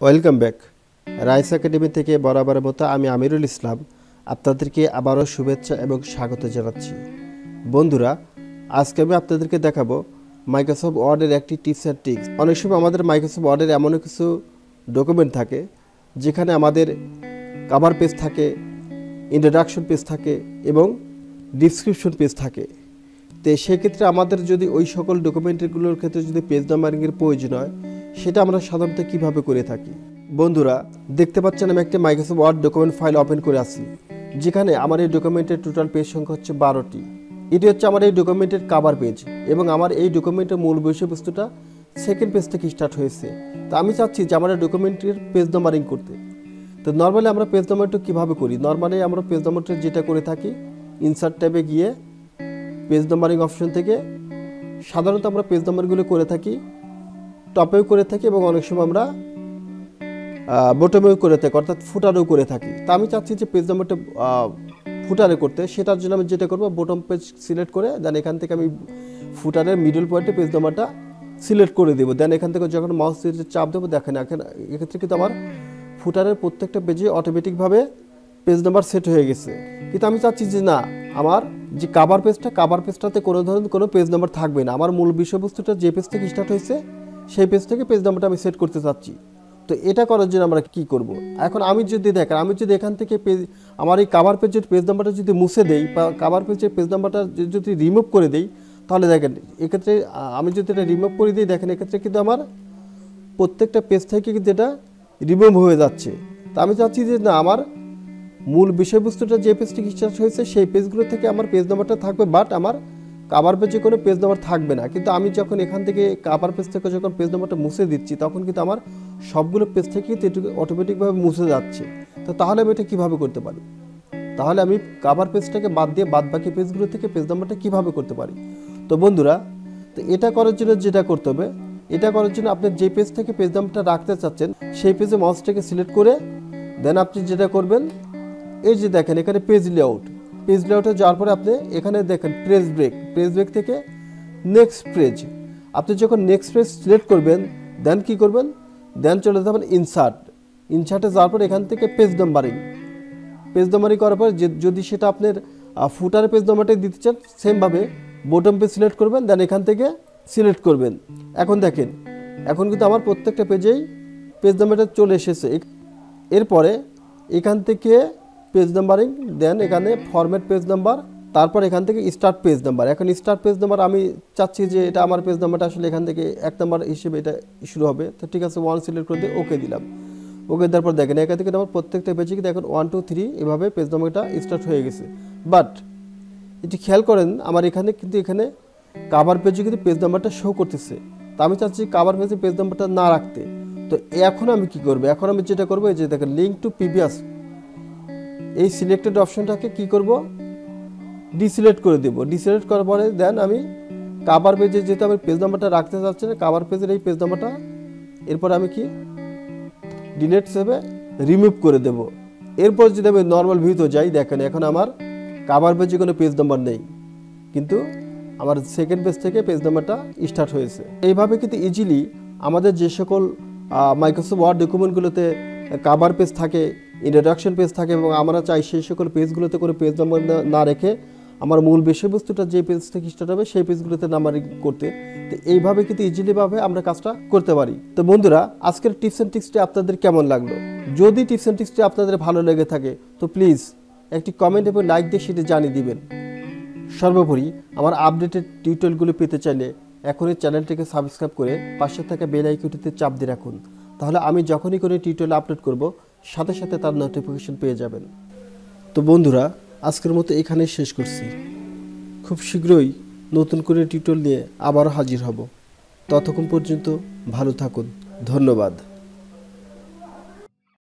Welcome back. Rice academy থেকে বরাবরের মতো আমি আমিরুল ইসলাম আপনাদেরকে আবারও শুভেচ্ছা এবং স্বাগত জানাচ্ছি। বন্ধুরা, আজকে আমি আপনাদেরকে দেখাবো মাইক্রোসফট ওয়ার্ডের একটি টিপস অ্যান্ড টিক্স অনেক সময় আমাদের মাইক্রোসফট ওয়ার্ডের এমন কিছু ডকুমেন্ট থাকে, যেখানে আমাদের কাভার পেজ থাকে ইন্ট্রোডাকশন পেজ থাকে এবং ডিসক্রিপশন পেজ থাকে। তো সেক্ষেত্রে আমাদের যদি ওই সকল ডকুমেন্টগুলোর ক্ষেত্রে যদি পেজ নাম্বারিংয়ের প্রয়োজন হয় সেটা আমরা সাধারণত কীভাবে করে থাকি? বন্ধুরা, দেখতে পাচ্ছেন আমি একটা Microsoft Word document file open করে আছি, যেখানে আমার এই ডকুমেন্টের টোটাল পেজ সংখ্যা হচ্ছে বারোটি। এটি হচ্ছে আমার এই ডকুমেন্টের কাভার পেজ এবং আমার এই ডকুমেন্টের মূল বিষয়বস্তুটা সেকেন্ড পেজ থেকে স্টার্ট হয়েছে। তো আমি চাচ্ছি যে আমার ডকুমেন্টের পেজ নাম্বারিং করতে। তো নর্মালি আমরা পেজ নাম্বারটা কীভাবে করি? নর্মালি আমরা পেজ নাম্বারটা যেটা করে থাকি ইনসার্ট ট্যাবে গিয়ে পেজ নাম্বারিং অপশন থেকে, সাধারণত আমরা পেজ নাম্বারগুলো করে থাকি টপেও করে থাকি এবং অনেক সময় আমরা বটমেও করে থাকি, অর্থাৎ ফুটারেও করে থাকি। তা আমি চাচ্ছি যে পেজ নাম্বারটা ফুটারে করতে। সেটার জন্য আমি যেটা করব বটম পেজ সিলেক্ট করে দেন এখান থেকে আমি ফুটারের মিডল পয়েন্টে পেজ নাম্বারটা সিলেক্ট করে দেবো। দেন এখান থেকে যখন মাউস চাপ দেবো, দেখেন, এখন এক্ষেত্রে কিন্তু আমার ফুটারের প্রত্যেকটা পেজে অটোমেটিকভাবে পেজ নাম্বার সেট হয়ে গেছে। কিন্তু আমি চাচ্ছি যে না, আমার যে কাভার পেজটা কাভার পেজটাতে কোনো ধরনের কোনো পেজ নাম্বার থাকবে না। আমার মূল বিষয়বস্তুটা যে পেজ থেকে স্টার্ট হয়েছে সেই পেজ থেকে পেজ নাম্বারটা আমি সেট করতে চাচ্ছি। তো এটা করার জন্য আমরা কি করব? এখন আমি যদি দেখেন আমি যদি এখান থেকে পেজ আমার এই কাভার পেজের পেজ নাম্বারটা যদি মুছে দেই বা কাভার পেজের পেজ নাম্বারটা যদি রিমুভ করে দেই, তাহলে দেখেন, এক্ষেত্রে আমি যদি এটা রিমুভ করে দিই, দেখেন এক্ষেত্রে কিন্তু আমার প্রত্যেকটা পেজ থেকে কিন্তু এটা রিমুভ হয়ে যাচ্ছে। তা আমি চাচ্ছি যে না, আমার মূল বিষয়বস্তুটা যে পেজ থেকে স্টার্ট হয়েছে, সেই পেজগুলো থেকে আমার পেজ নাম্বারটা থাকবে বাট আমার কাভার পেজে কোনো পেজ নাম্বার থাকবে না। কিন্তু আমি যখন এখান থেকে কাভার পেজ থেকে যখন পেজ নাম্বারটা মুছে দিচ্ছি, তখন কিন্তু আমার সবগুলো পেজ থেকে কিন্তু এটুকু অটোমেটিকভাবে মুছে যাচ্ছে। তো তাহলে আমি এটা কীভাবে করতে পারি? তাহলে আমি কাভার পেজটাকে বাদ দিয়ে বাদ বাকি পেজগুলো থেকে পেজ নাম্বারটা কীভাবে করতে পারি? তো বন্ধুরা, তো এটা করার জন্য যেটা করতে হবে, এটা করার জন্য আপনি যে পেজ থেকে পেজ নাম্বারটা রাখতে চাচ্ছেন, সেই পেজে মাউসটাকে সিলেক্ট করে দেন আপনি যেটা করবেন, এই যে দেখেন এখানে পেজ লেআউট পেজ লেআউটে যাওয়ার পরে আপনি এখানে দেখেন প্রেস ব্রেক প্রেস ব্রেক থেকে নেক্সট পেজ আপনি যখন নেক্সট পেজ সিলেক্ট করবেন দেন কি করবেন? দেন চলে যাবেন ইনসার্ট ইনসার্টে যাওয়ার পর এখান থেকে পেজ নাম্বারিং পেজ নাম্বারিং করার পর যদি সেটা আপনার ফুটার পেজ নাম্বারটাই দিতে চান সেমভাবে বোটম পেজ সিলেক্ট করবেন দেন এখান থেকে সিলেক্ট করবেন। এখন দেখেন, এখন কিন্তু আমার প্রত্যেকটা পেজেই পেজ নাম্বারটা চলে এসেছে। এরপরে এখান থেকে পেজ নাম্বারিং দেন এখানে ফরম্যাট পেজ নাম্বার তারপর এখান থেকে স্টার্ট পেজ নাম্বার এখন স্টার্ট পেজ নাম্বার আমি চাচ্ছি যে এটা আমার পেজ নাম্বারটা আসলে এখান থেকে এক নাম্বার হিসেবে এটা শুরু হবে। তো ঠিক আছে ওয়ান সিলেক্ট করে দিয়ে ওকে দিলাম। ওকে দেওয়ার পর দেখেন এখান থেকে আমার প্রত্যেকটা পেজে কিন্তু এখন ওয়ান টু থ্রি এভাবে পেজ নাম্বারটা স্টার্ট হয়ে গেছে। বাট এটি খেয়াল করেন আমার এখানে কিন্তু এখানে কাভার পেজে কিন্তু পেজ নাম্বারটা শো করতেছে। তা আমি চাচ্ছি কাভার পেজে পেজ নাম্বারটা না রাখতে। তো এখন আমি কি করব? এখন আমি যেটা করব এই যে দেখেন লিঙ্ক টু প্রিভিয়াস এই সিলেক্টেড অপশনটাকে কি করব? ডিসিলেক্ট করে দেব। ডিসিলেক্ট করার পরে দেন আমি কাবার পেজে যেহেতু আমি পেজ নাম্বারটা রাখতে চাচ্ছি না কাভার পেজের এই পেজ নাম্বারটা এরপর আমি কি? ডিলেট হিসেবে রিমুভ করে দেব। এরপর যদি আমি নর্মাল ভিউতে যাই, দেখেন এখন আমার কাবার পেজে কোনো পেজ নাম্বার নেই। কিন্তু আমার সেকেন্ড পেজ থেকে পেজ নাম্বারটা স্টার্ট হয়েছে। এইভাবে কিন্তু ইজিলি আমাদের যে সকল মাইক্রোসফট ওয়ার্ড ডকুমেন্টগুলোতে কাবার পেজ থাকে ইন্ট্রোডাকশন পেজ থাকে এবং আমরা চাই সেই সকল পেজগুলোতে কোনো পেজ নাম্বার না রেখে আমার মূল বিষয়বস্তুটা যে পেজ থেকে স্টার্ট হবে সেই পেজগুলোতে নাম্বারিং করতে। তো এইভাবে কিন্তু ইজিলিভাবে আমরা কাজটা করতে পারি। তো বন্ধুরা, আজকের টিপস অ্যান্ড টিক্সটি আপনাদের কেমন লাগল? যদি টিপস অ্যান্ড টিক্সটি আপনাদের ভালো লেগে থাকে, তো প্লিজ একটি কমেন্ট এবং লাইক দিয়ে সেটি জানিয়ে দিবেন। সর্বোপরি, আমার আপডেটেড টিউটোরিয়ালগুলো পেতে চাইলে এখনই চ্যানেলটিকে সাবস্ক্রাইব করে পাশে থাকা বেল আইকনটিতে চাপ দিয়ে রাখুন। তাহলে আমি যখনই কোনো টিউটোরিয়াল আপলোড করব সাথে সাথে তার নোটিফিকেশন পেয়ে যাবেন। তো বন্ধুরা, আজকের মতো এখানেই শেষ করছি। খুব শীঘ্রই নতুন করে টিউটোরিয়াল নিয়ে আবারও হাজির হব। ততক্ষণ পর্যন্ত ভালো থাকুন। ধন্যবাদ।